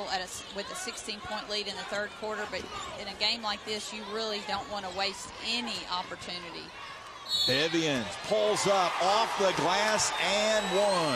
at a, with a 16-point lead in the third quarter, but in a game like this, you really don't want to waste any opportunity. Vivians pulls up off the glass and one.